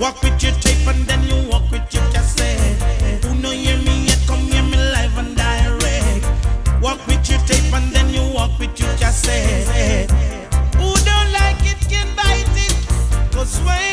Walk with your tape and then you walk with your cassette. Who know hear me yet? Come hear me live and direct. Walk with your tape and then you walk with your cassette. Who don't like it can bite it. Cause when